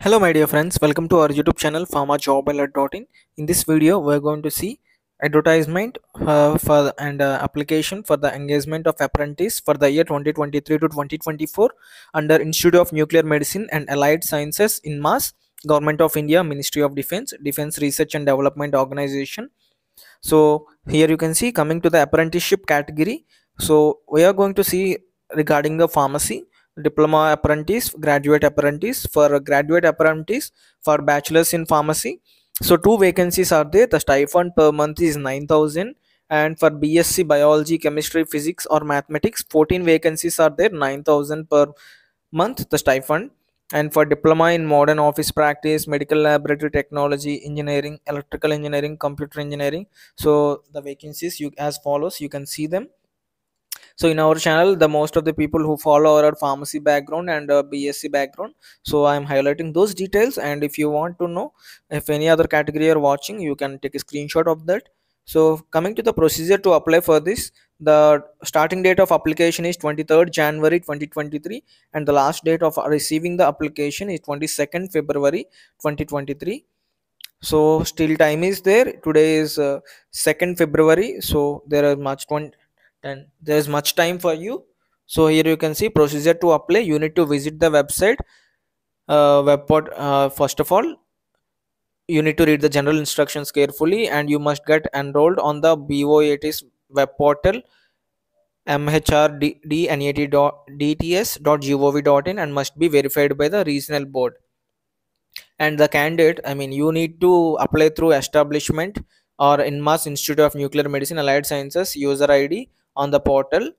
Hello my dear friends, welcome to our YouTube channel pharmajobalert.in. In this video, we're going to see advertisement uh, for and uh, application for the engagement of apprentice for the year 2023 to 2024 under Institute of Nuclear Medicine and Allied Sciences INMAS, Government of India, Ministry of Defense, Defense Research and Development Organization. So here you can see coming to the apprenticeship category. So we are going to see regarding the pharmacy diploma apprentice graduate apprentice for graduate apprentice for bachelor's in pharmacy. So two vacancies are there. The stipend per month is 9000 and for bsc biology chemistry physics or mathematics 14 vacancies are there 9000 per month the stipend. And for diploma in modern office practice medical laboratory technology engineering electrical engineering computer engineering. So the vacancies you as follows you can see them so in our channel the most of the people who follow our pharmacy background and uh, bsc background. So i'm highlighting those details and if you want to know if any other category are watching you can take a screenshot of that. So coming to the procedure to apply for this the starting date of application is 23rd january 2023 and the last date of receiving the application is 22nd february 2023 so still time is there. Today is uh, 2nd february. So there are march 20 then there is much time for you. So here you can see procedure to apply. You need to visit the website uh, web port, uh, first of all. You need to read the general instructions carefully and you must get enrolled on the BOAT's web portal mhrdnet.dts.gov.in and must be verified by the regional board. And the candidate i mean you need to apply through establishment or INMAS institute of nuclear medicine allied sciences user id on the portal.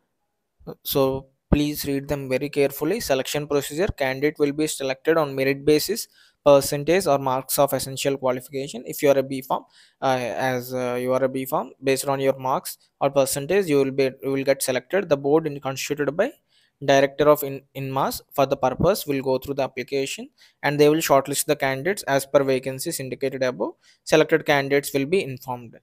So please read them very carefully. Selection procedure. Candidate will be selected on merit basis percentage or marks of essential qualification. If you are a b form uh, as uh, you are a b form based on your marks or percentage you will be you will get selected. The board in constituted by director of in inmas. For the purpose will go through the application and they will shortlist the candidates as per vacancies indicated above. Selected candidates will be informed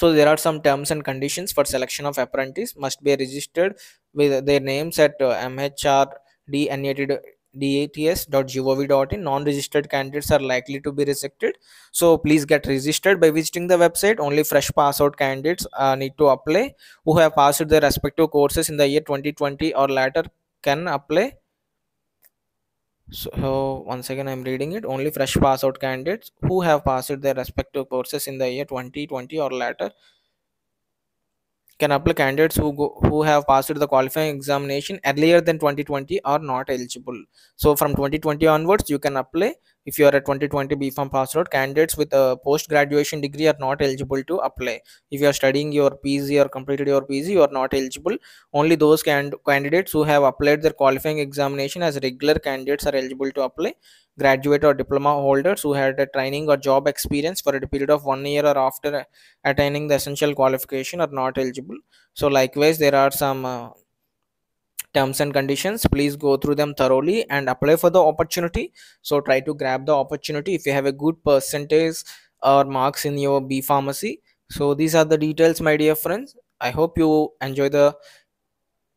so there are some terms and conditions for selection of apprentice must be registered with their names at uh, mhrd.dats.gov.in non-registered candidates are likely to be rejected. So please get registered by visiting the website. Only fresh pass out candidates uh, need to apply who have passed their respective courses in the year 2020 or later can apply so once again i'm reading it. Only fresh pass out candidates who have passed their respective courses in the year 2020 or later can apply candidates who go, who have passed the qualifying examination earlier than 2020 are not eligible. So from 2020 onwards you can apply if you are a 2020 bpharm passed out candidates with a post graduation degree are not eligible to apply. If you are studying your pg or completed your pg you are not eligible. Only those can- candidates who have applied their qualifying examination as regular candidates are eligible to apply. Graduate or diploma holders who had a training or job experience for a period of one year or after attaining the essential qualification are not eligible. So likewise there are some uh, terms and conditions please go through them thoroughly and apply for the opportunity. So try to grab the opportunity if you have a good percentage or marks in your b pharmacy. So these are the details my dear friends. I hope you enjoy the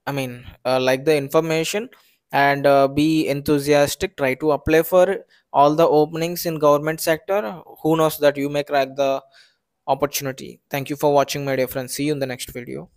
i mean uh, like the information and uh, be enthusiastic. Try to apply for all the openings in government sector. Who knows that you may crack the opportunity. Thank you for watching my dear friends. See you in the next video